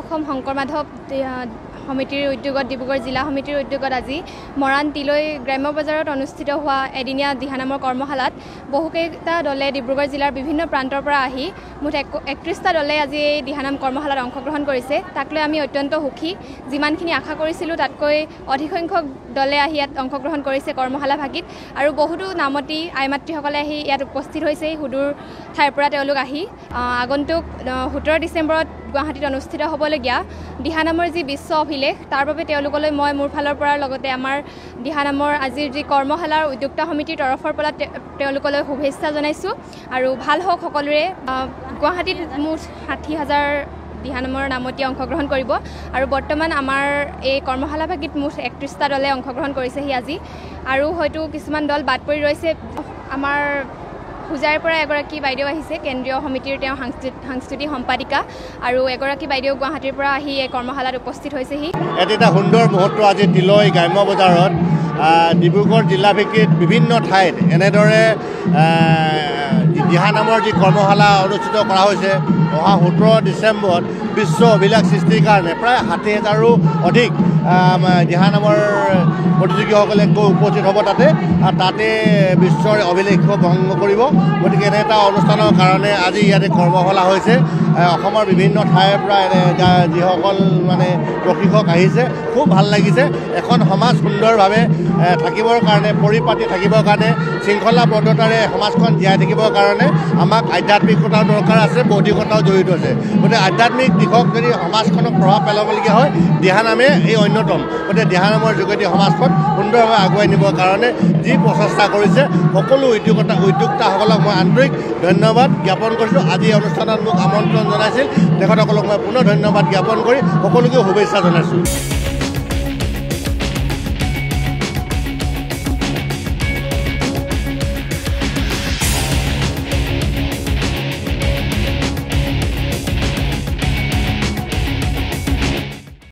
অসম শংকৰ মাধৱ সমিতিৰ উদ্যোগত ডিব্ৰুগড় জিলা সমিতিৰ উদ্যোগত আজি মৰাণ তিলৈ গ্ৰাম্য বজাৰত অনুষ্ঠিত হোৱা এদিনীয়া দিহানামৰ কৰ্মশালাত বহুকেইটা দলে ডিব্ৰুগড় জিলাৰ বিভিন্ন প্ৰান্তৰ পৰা আহি মুঠ এক একত্ৰিছটা দলে আজি এই দিহানাম কৰ্মশালাত অংশগ্ৰহণ কৰিছে। তাক লৈ আমি অত্যন্ত সুখী। যিমানখিনি আশা কৰিছিলোঁ তাতকৈ অধিক সংখ্যক দলে আহি ইয়াত অংশগ্ৰহণ কৰিছে কৰ্মশালা ভাগিত। আৰু বহুতো নামতি আই মাতৃসকলে আহি ইয়াত উপস্থিত হৈছে। সুদূৰ ঠাইৰ পৰা তেওঁলোক আহ, আগন্তুক সোতৰ ডিচেম্বৰত গুৱাহাটীত অনুষ্ঠিত হ'বলগীয়া দিহানামৰ যি বিশ্ব অভিলেখ তাৰ বাবে তেওঁলোকলৈ মই মোৰ ফালৰ পৰা লগতে আমাৰ দিহানামৰ আজিৰ যি কৰ্মশালাৰ উদ্যোক্তা সমিতিৰ তৰফৰ পৰা তেওঁলোকলৈ শুভেচ্ছা জনাইছোঁ। আৰু ভাল হওক সকলোৰে গুৱাহাটীত মুঠ ষাঠি হাজাৰ দিহানামৰ নামতীয়ে অংশগ্ৰহণ কৰিব। আৰু বৰ্তমান আমাৰ এই কৰ্মশালাভাগিত মুঠ একত্ৰিছটা দলে অংশগ্ৰহণ কৰিছেহি আজি। আৰু হয়তো কিছুমান দল বাদ পৰি ৰৈছে। আমাৰ হোজাইৰ পৰা এগৰাকী বাইদেউ আহিছে কেন্দ্ৰীয় সমিতিৰ তেওঁ সাংস্কৃতিক সম্পাদিকা আৰু এগৰাকী বাইদেউ গুৱাহাটীৰ পৰা আহি এই কৰ্মশালাত উপস্থিত হৈছেহি। এটি সুন্দৰ মুহূৰ্ত আজি তিলৈ গ্ৰাম্য বজাৰত ডিব্ৰুগড় জিলাভিত্তিত বিভিন্ন ঠাইত এনেদৰে দিহানামৰ যি কৰ্মশালা অনুষ্ঠিত কৰা হৈছে অহা সোতৰ ডিচেম্বৰত বিশ্ব অভিলেখ সৃষ্টিৰ কাৰণে প্ৰায় ষাঠি হাজাৰো অধিক দিহানামৰ প্ৰতিযোগীসকলে গৈ উপস্থিত হ'ব তাতে আৰু তাতে বিশ্বৰ অভিলেখ ভংগ কৰিব। গতিকে এনে এটা অনুষ্ঠানৰ কাৰণে আজি ইয়াতে কৰ্মশালা হৈছে। অসমৰ বিভিন্ন ঠাইৰ পৰা যিসকল মানে প্ৰশিক্ষক আহিছে খুব ভাল লাগিছে। এখন সমাজ সুন্দৰভাৱে থাকিবৰ কাৰণে পৰিপাতি থাকিবৰ কাৰণে শৃংখলাবদ্ধতাৰে সমাজখন জীয়াই থাকিবৰ কাৰণে আমাক আধ্যাত্মিকতাৰ দৰকাৰ আছে বৌদ্ধিকতাও জড়িত আছে। গতিকে আধ্যাত্মিক দিশক যদি সমাজখনক প্ৰভাৱ পেলাবলগীয়া হয় দিহানামে এই অন্যতম। গতিকে দিহানামৰ যোগেদি সমাজখন সুন্দৰভাৱে আগুৱাই নিবৰ কাৰণে যি প্ৰচেষ্টা কৰিছে সকলো উদ্যোগতা উদ্যোক্তাসকলক মই আন্তৰিক ধন্যবাদ জ্ঞাপন কৰিছোঁ। আজি অনুষ্ঠানত মোক আমন্ত্ৰণ জনাইছিল। তেখেতসকলক মই পুনৰ ধন্যবাদ জ্ঞাপন কৰি সকলোকে শুভেচ্ছা জনাইছোঁ।